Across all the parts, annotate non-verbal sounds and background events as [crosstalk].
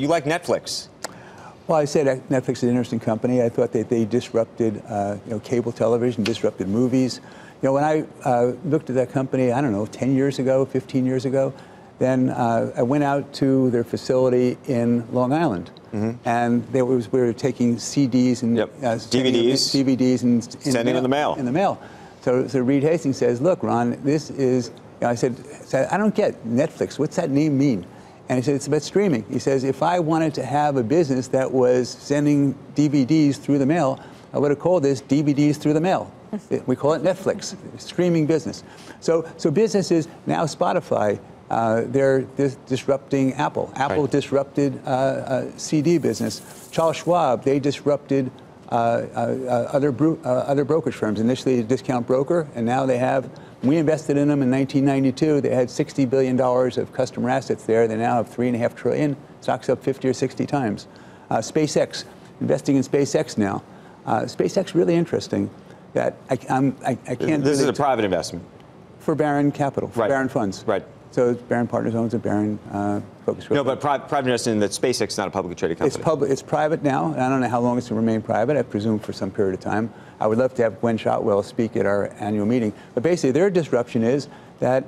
you like Netflix. Well, I said Netflix is an interesting company. I thought that they disrupted, uh, you know, cable television, disrupted movies. You know, when I uh, looked at that company, I don't know, 10 years ago, 15 years ago, then uh, I went out to their facility in Long Island, mm-hmm. and there was we were taking CDs and yep. uh, DVDs, DVDs, and sending in the mail. In the mail. So, so Reed Hastings says, "Look, Ron, this is." You know, I said, "I don't get Netflix. What's that name mean?" And he said, it's about streaming. He says, if I wanted to have a business that was sending DVDs through the mail, I would have called this DVDs through the mail. [laughs] we call it Netflix, streaming business. So, so businesses, now Spotify, uh, they're dis- disrupting Apple. Apple right. disrupted uh, uh, CD business. Charles Schwab, they disrupted uh, uh, other, bro- other brokerage firms. Initially, a discount broker, and now they have we invested in them in 1992. They had $60 billion of customer assets there. They now have three and a half trillion. Stock's up 50 or 60 times. Uh, SpaceX, investing in SpaceX now. Uh, SpaceX really interesting. That I, I'm, I, I can't. This is a private investment for Baron Capital, for right. Baron Funds. Right. So Baron Partners owns a Baron uh, Focus. No, but pri- private investment in that SpaceX is not a publicly traded company. It's public. It's private now. I don't know how long it's going to remain private. I presume for some period of time. I would love to have Gwynne Shotwell speak at our annual meeting. But basically, their disruption is that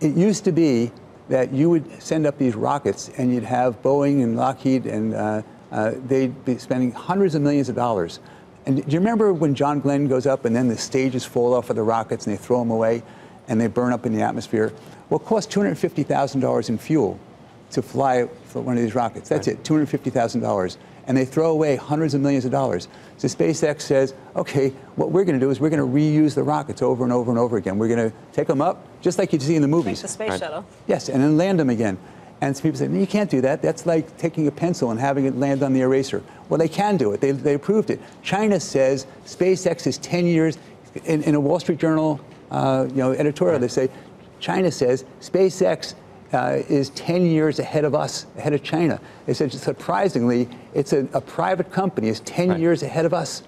it used to be that you would send up these rockets and you'd have Boeing and Lockheed and uh, uh, they'd be spending hundreds of millions of dollars. And do you remember when John Glenn goes up and then the stages fall off of the rockets and they throw them away and they burn up in the atmosphere? Well, it costs $250,000 in fuel to fly for one of these rockets. That's right. it, $250,000. And they throw away hundreds of millions of dollars. So SpaceX says, okay, what we're going to do is we're going to reuse the rockets over and over and over again. We're going to take them up, just like you see in the movies. Like the space right. shuttle. Yes, and then land them again. And some people say, no, you can't do that. That's like taking a pencil and having it land on the eraser. Well, they can do it. They, they proved it. China says SpaceX is 10 years. In, in a Wall Street Journal uh, you know, editorial, they say China says SpaceX uh, is 10 years ahead of us, ahead of China. They said, surprisingly, it's a, a private company, is 10 right. years ahead of us.